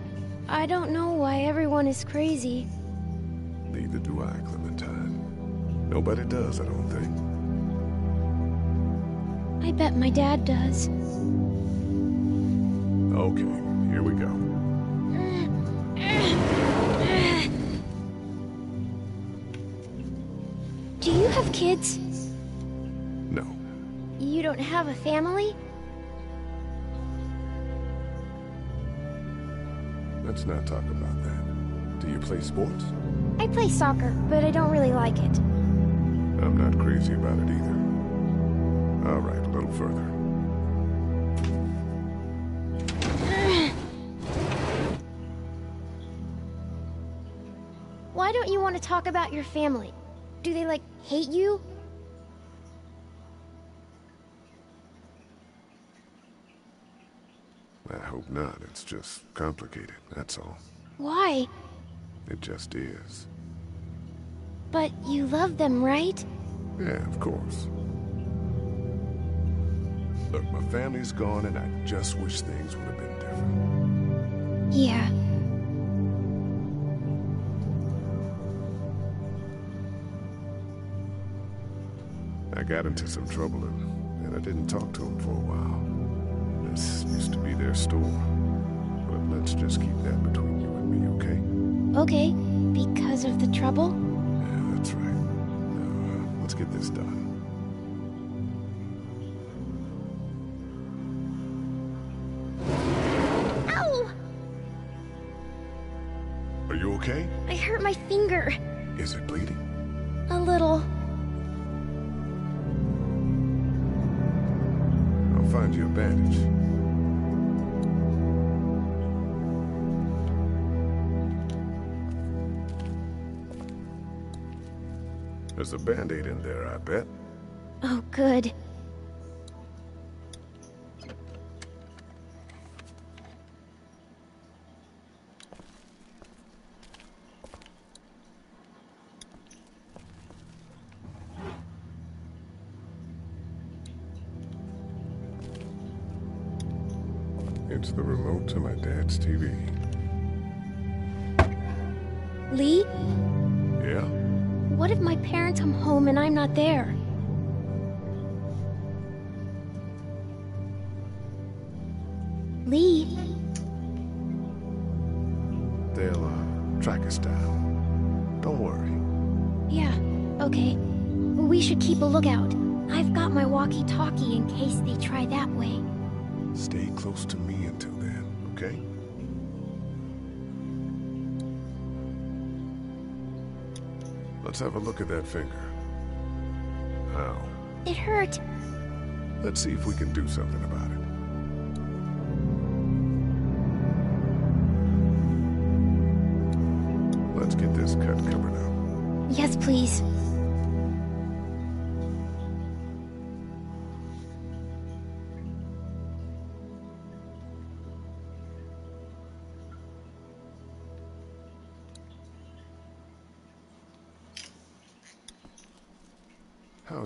I don't know why everyone is crazy.
Neither do I, Clementine. Nobody does, I don't think.
I bet my dad does.
Okay, here we go.
Do you have kids?
No.
You don't have a family?
Let's not talk about that. Do you play sports?
I play soccer, but I don't really like it.
I'm not crazy about it either. All right, a little further.
Why don't you want to talk about your family? Do they, like, hate you?
Hope not. It's just complicated, that's all.
Why?
It just is.
But you love them, right?
Yeah, of course. Look, my family's gone and I just wish things would have been different.
Yeah.
I got into some trouble and, and I didn't talk to him for a while. This used to be their store. But let's just keep that between you and me, okay?
Okay, because of the trouble?
Yeah, that's right. Now, let's get this done.
Ow!
Are you okay?
I hurt my finger.
Is it bleeding? Find your bandage. There's a band-aid in there, I bet.
Oh, good.
TV.
Lee,
Yeah?
what if my parents come home and I'm not there? Lee,
They'll, uh, track us down. Don't worry.
yeah, okay. We should keep a lookout. I've got my walkie-talkie in case they try that way.
Stay close to me until then, okay? Let's have a look at that finger. How?
It hurt.
Let's see if we can do something about it.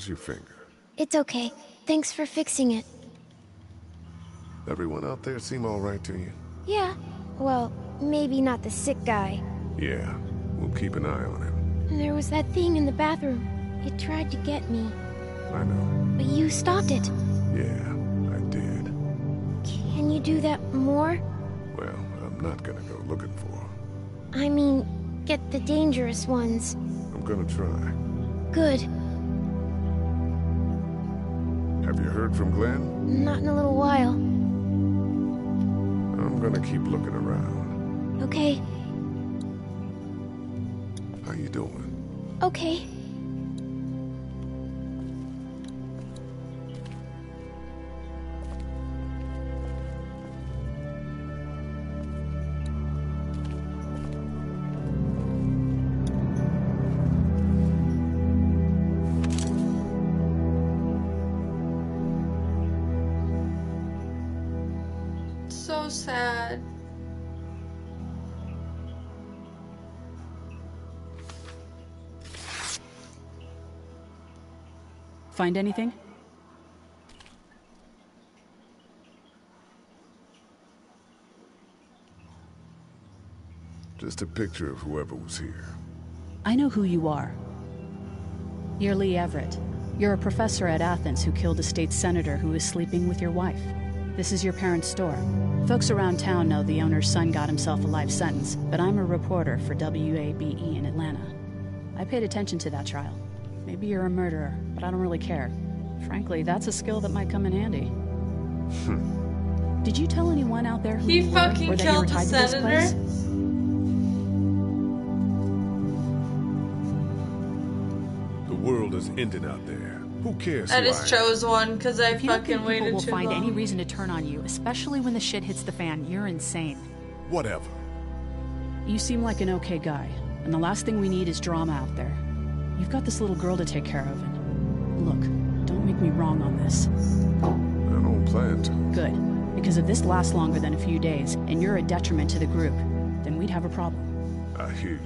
How's your finger?
It's okay. Thanks for fixing it.
Everyone out there seem all right to you?
Yeah. Well, maybe not the sick guy.
Yeah, we'll keep an eye on him.
There was that thing in the bathroom. It tried to get me,
I know.
but you stopped it.
Yeah, I did.
Can you do that more?
Well, I'm not gonna go looking for.
I mean, get the dangerous ones.
I'm gonna try.
Good.
Have you heard from Glenn?
Not in a little while.
I'm gonna keep looking around.
Okay.
How you doing?
Okay.
Find anything?
Just a picture of whoever was here.
I know who you are. You're Lee Everett. You're a professor at Athens who killed a state senator who was sleeping with your wife. This is your parents' store. Folks around town know the owner's son got himself a life sentence, but I'm a reporter for WABE in Atlanta. I paid attention to that trial. Maybe you're a murderer, but I don't really care. Frankly, that's a skill that might come in handy. Did you tell anyone out there who
He
you were,
fucking
or that you were
killed the
tied to this
senator?
place?
The world is ending out there. Who cares
I
who
just
I am?
chose one because I
If you don't
fucking
think people will
too
find
long.
any reason to turn on you, especially when the shit hits the fan, you're insane.
Whatever.
You seem like an okay guy, and the last thing we need is drama out there. You've got this little girl to take care of, and look, don't make me wrong on this.
I don't plan to.
Good, because if this lasts longer than a few days, and you're a detriment to the group, then we'd have a problem.
I hear you.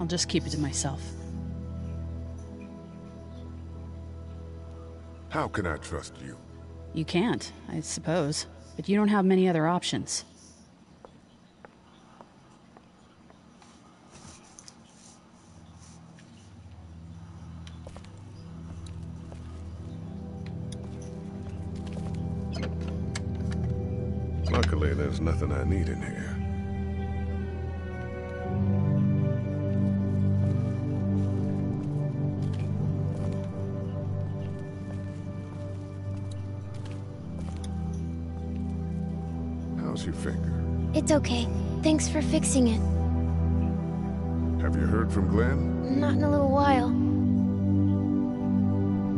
I'll just keep it to myself.
How can I trust you?
You can't, I suppose, but you don't have many other options.
Nothing I need in here. How's your finger?
It's okay. Thanks for fixing it.
Have you heard from Glenn?
Not in a little while.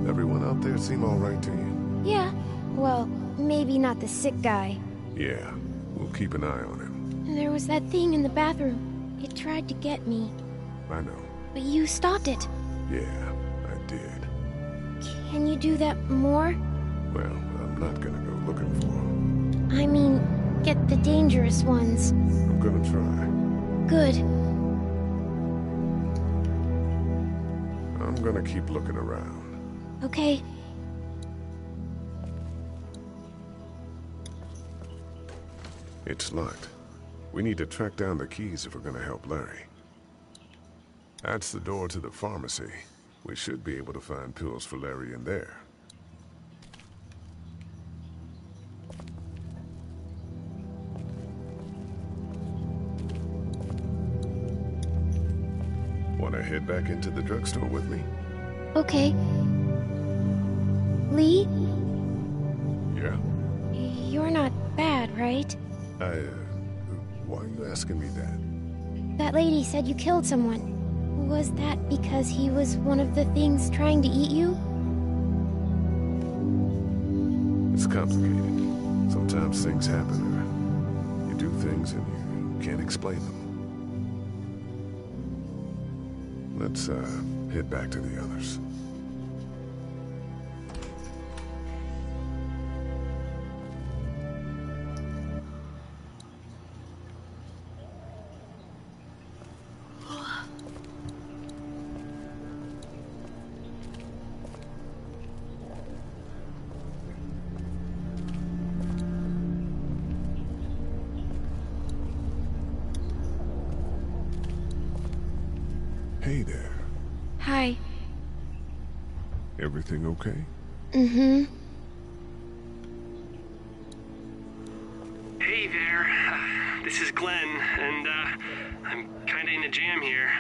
Everyone out there seem all right to you?
Yeah. Well, maybe not the sick guy.
Yeah, we'll keep an eye on him.
There was that thing in the bathroom. It tried to get me.
I know.
But you stopped it.
Yeah, I did.
Can you do that more?
Well, I'm not gonna go looking for him.
I mean, get the dangerous ones.
I'm gonna try.
Good.
I'm gonna keep looking around.
Okay.
It's locked. We need to track down the keys if we're gonna help Larry. That's the door to the pharmacy. We should be able to find pills for Larry in there. Wanna head back into the drugstore with me?
Okay. Lee,
Yeah?
you're not bad, right?
I, uh, why are you asking me that?
That lady said you killed someone. Was that because he was one of the things trying to eat you?
It's complicated. Sometimes things happen, or you do things and you can't explain them. Let's, uh, head back to the others. Everything okay?
Mm-hmm.
Hey there. Uh, (sighs) this is Glenn, and uh, I'm kinda in a jam here.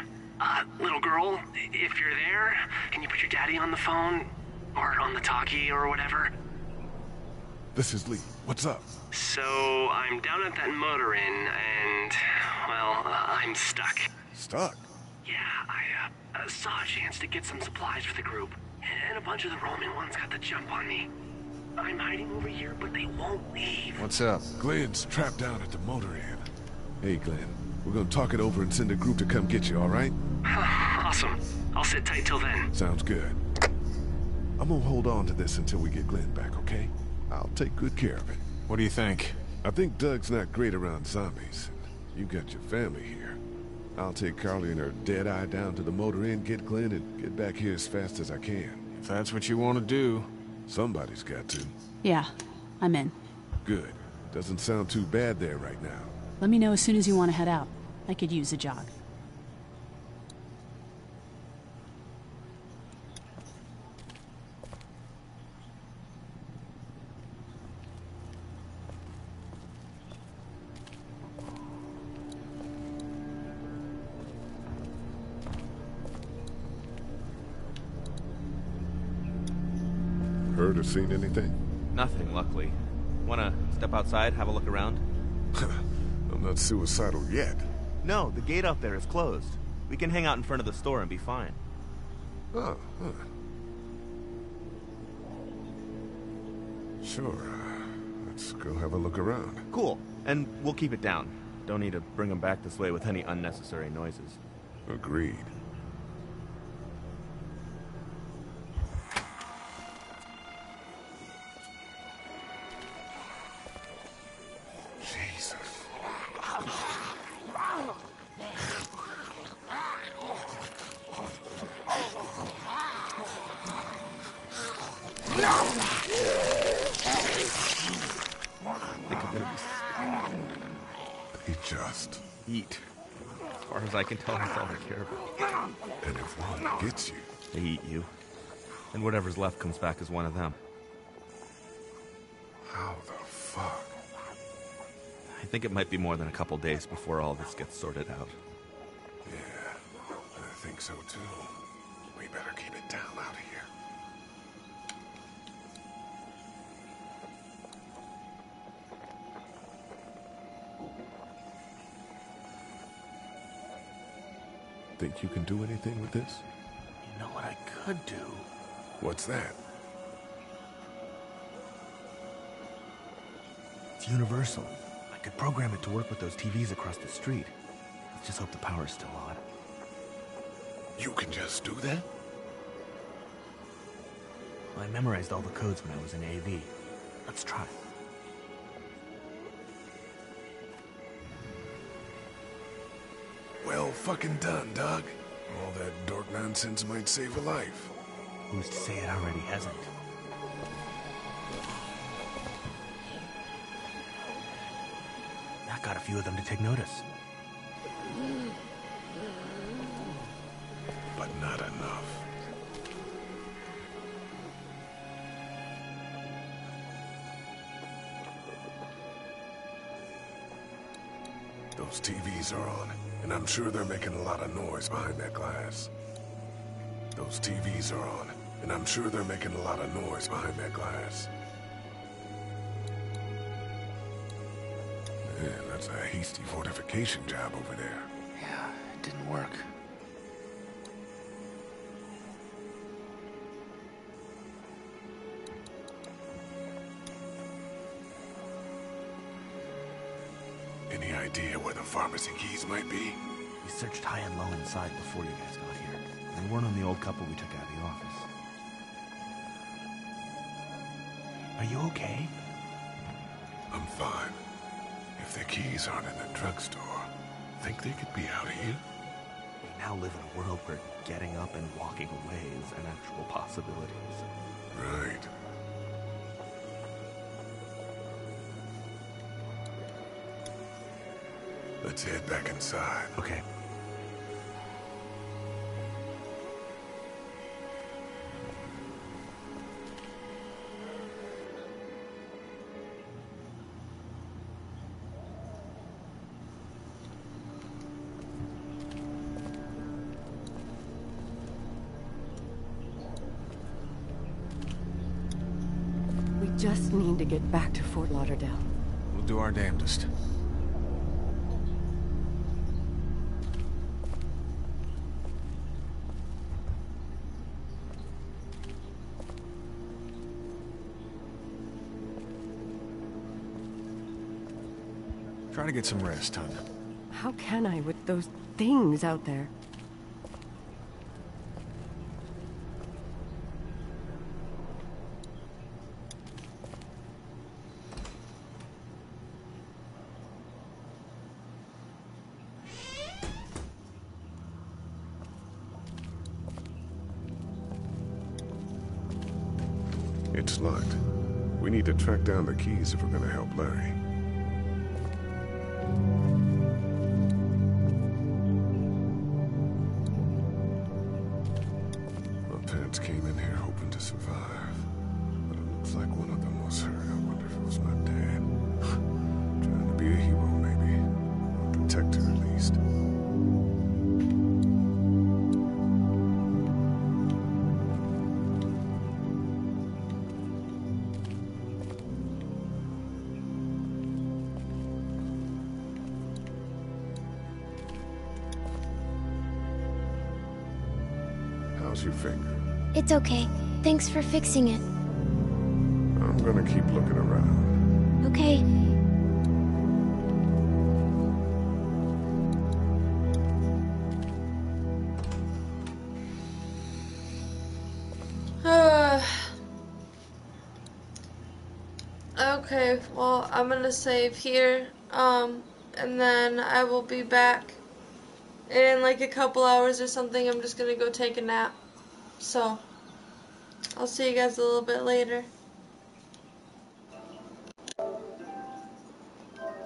Uh, little girl, if you're there, can you put your daddy on the phone? Or on the talkie or whatever?
This is Lee. What's up?
So, I'm down at that motor inn, and, well, uh, I'm stuck.
Stuck?
Yeah, I uh, uh, saw a chance to get some supplies for the group, and a bunch of the Roman ones got the jump on me. I'm hiding over here, but they won't leave.
What's up? Glenn's trapped down at the motor inn. Hey, Glenn. We're gonna talk it over and send a group to come get you, all right? (laughs)
awesome. I'll sit tight till then.
Sounds good. I'm gonna hold on to this until we get Glenn back, okay? I'll take good care of it.
What do you think?
I think Doug's not great around zombies. You got your family here. I'll take Carley and her dead eye down to the motor inn, get Glenn, and get back here as fast as I can.
If that's what you want to do.
Somebody's got to.
Yeah, I'm in.
Good. Doesn't sound too bad there right now.
Let me know as soon as you want to head out. I could use a jog.
Seen anything?
Nothing, luckily. Wanna step outside, have a look around? (laughs)
I'm not suicidal yet.
No, the gate out there is closed. We can hang out in front of the store and be fine.
Oh, huh. Sure. Let's go have a look around.
Cool. And we'll keep it down. Don't need to bring them back this way with any unnecessary noises.
Agreed. And
whatever's left comes back as one of them.
how the fuck?
I think it might be more than a couple days before all this gets sorted out.
Yeah, I think so too. We better keep it down out of here. Think you can do anything with this?
You know what I could do?
What's that?
It's universal. I could program it to work with those TVs across the street. Let's just hope the power's still on.
You can just do that?
Well, I memorized all the codes when I was in AV. Let's try.
Well fucking done, Doug. All that dork nonsense might save a life.
Who's to say it already hasn't? That got a few of them to take notice.
But not enough. Those TVs are on, and I'm sure they're making a lot of noise behind that glass. Those TVs are on, and I'm sure they're making a lot of noise behind that glass. Man, that's a hasty fortification job over there.
Yeah, it didn't work.
Any idea where the pharmacy keys might be?
We searched high and low inside before you guys got here. They weren't on the old couple we took out of the office. Are you okay?
I'm fine. If the keys aren't in the drugstore, think they could be out here?
We now live in a world where getting up and walking away is an actual possibility.
Right. Let's head back inside.
Okay.
Just need to get back to Fort Lauderdale.
We'll do our damnedest. Try to get some rest, hon.
How can I with those things out there?
Keys if we're gonna help Larry.
It's okay. Thanks for fixing it.
I'm gonna keep looking around.
Okay. (sighs)
okay, well, I'm gonna save here, um, and then I will be back in like a couple hours or something. I'm just gonna go take a nap. So, I'll see you guys a little bit later.